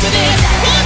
for this.